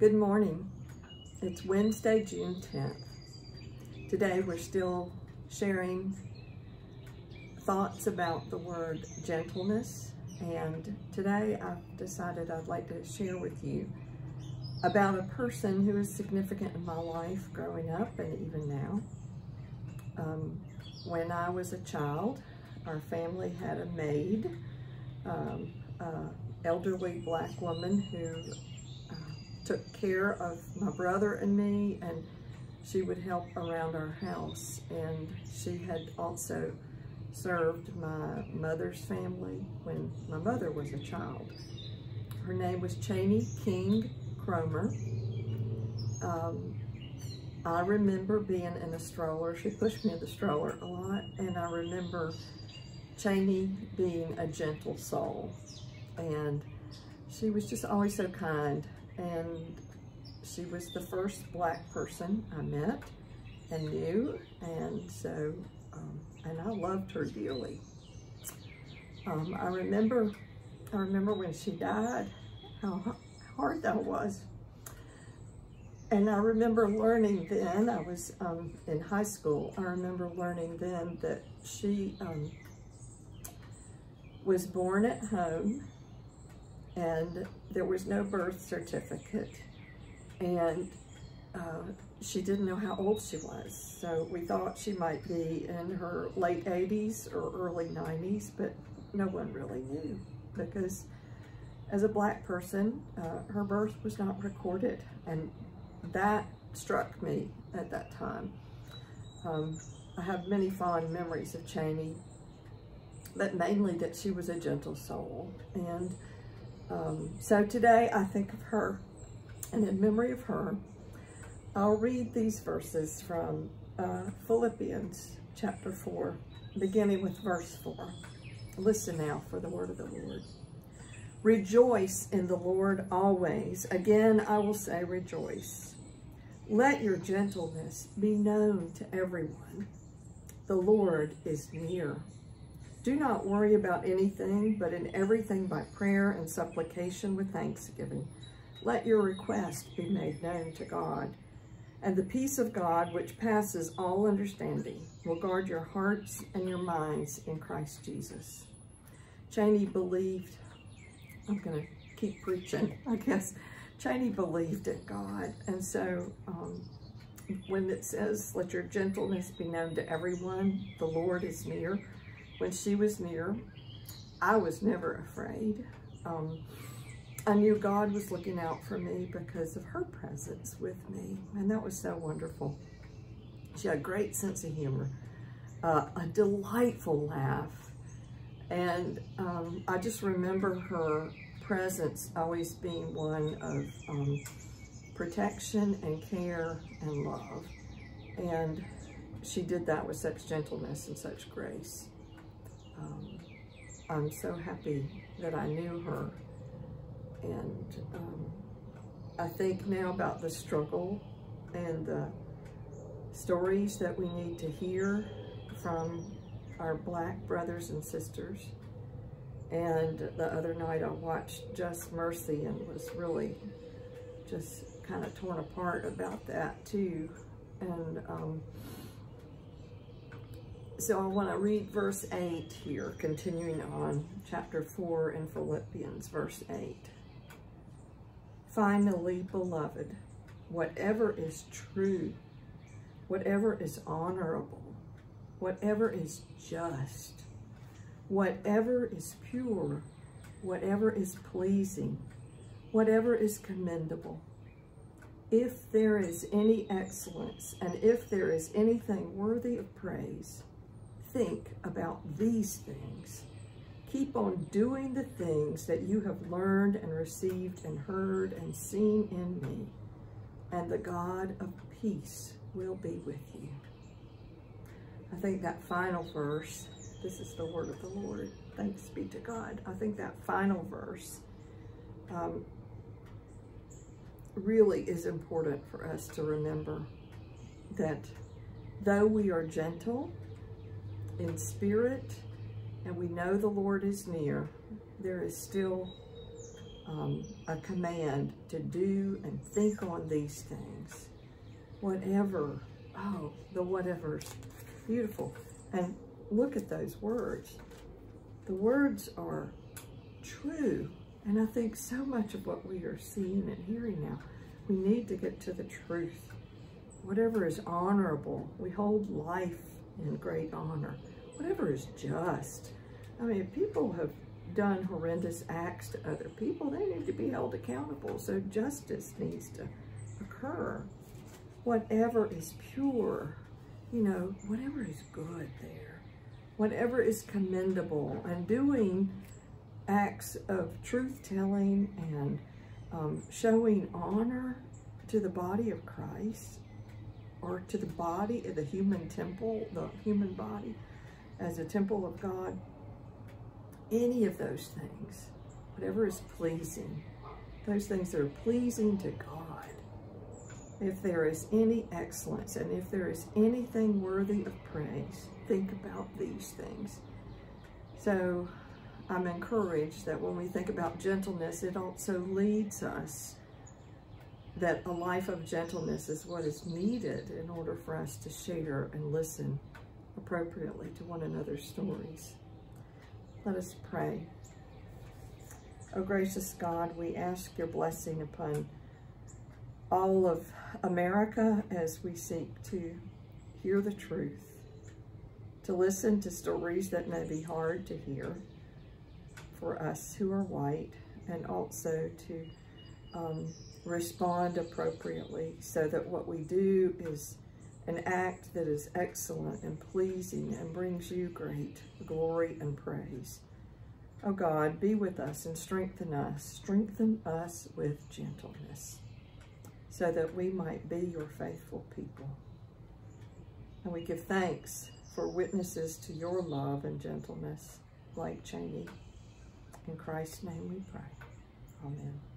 Good morning. It's Wednesday, June 10th. Today we're still sharing thoughts about the word gentleness and today I've decided I'd like to share with you about a person who is significant in my life growing up and even now. Um, when I was a child, our family had a maid, um, a elderly black woman who took care of my brother and me and she would help around our house and she had also served my mother's family when my mother was a child. Her name was Cheney King Cromer. Um, I remember being in a stroller. She pushed me in the stroller a lot and I remember Cheney being a gentle soul and she was just always so kind and she was the first black person I met and knew, and so, um, and I loved her dearly. Um, I remember, I remember when she died, how hard that was. And I remember learning then, I was um, in high school, I remember learning then that she um, was born at home and there was no birth certificate and uh, she didn't know how old she was. So we thought she might be in her late 80s or early 90s, but no one really knew because as a black person, uh, her birth was not recorded. And that struck me at that time. Um, I have many fond memories of Cheney, but mainly that she was a gentle soul. And um, so today I think of her, and in memory of her, I'll read these verses from uh, Philippians chapter 4, beginning with verse 4. Listen now for the word of the Lord. Rejoice in the Lord always. Again, I will say rejoice. Let your gentleness be known to everyone. The Lord is near. Do not worry about anything, but in everything by prayer and supplication with thanksgiving. Let your request be made known to God. And the peace of God, which passes all understanding, will guard your hearts and your minds in Christ Jesus. Cheney believed, I'm going to keep preaching, I guess. Cheney believed in God. And so um, when it says, let your gentleness be known to everyone, the Lord is near, when she was near. I was never afraid. Um, I knew God was looking out for me because of her presence with me, and that was so wonderful. She had a great sense of humor, uh, a delightful laugh, and um, I just remember her presence always being one of um, protection and care and love, and she did that with such gentleness and such grace I'm so happy that I knew her. And um, I think now about the struggle and the stories that we need to hear from our black brothers and sisters. And the other night I watched Just Mercy and was really just kind of torn apart about that too. And um, so I want to read verse 8 here, continuing on, chapter 4 in Philippians, verse 8. Finally, beloved, whatever is true, whatever is honorable, whatever is just, whatever is pure, whatever is pleasing, whatever is commendable, if there is any excellence and if there is anything worthy of praise, think about these things. Keep on doing the things that you have learned and received and heard and seen in me, and the God of peace will be with you. I think that final verse, this is the word of the Lord, thanks be to God. I think that final verse um, really is important for us to remember that though we are gentle in spirit and we know the Lord is near, there is still um, a command to do and think on these things. Whatever, oh, the whatever's beautiful. And look at those words. The words are true. And I think so much of what we are seeing and hearing now, we need to get to the truth. Whatever is honorable, we hold life in great honor. Whatever is just. I mean, people have done horrendous acts to other people, they need to be held accountable. So justice needs to occur. Whatever is pure, you know, whatever is good there, whatever is commendable, and doing acts of truth-telling and um, showing honor to the body of Christ or to the body, of the human temple, the human body as a temple of God, any of those things, whatever is pleasing, those things that are pleasing to God, if there is any excellence and if there is anything worthy of praise, think about these things. So I'm encouraged that when we think about gentleness, it also leads us that a life of gentleness is what is needed in order for us to share and listen appropriately to one another's stories. Let us pray. O oh, gracious God, we ask your blessing upon all of America as we seek to hear the truth, to listen to stories that may be hard to hear for us who are white, and also to um, respond appropriately so that what we do is an act that is excellent and pleasing and brings you great glory and praise. Oh God, be with us and strengthen us. Strengthen us with gentleness so that we might be your faithful people. And we give thanks for witnesses to your love and gentleness like Cheney. In Christ's name we pray.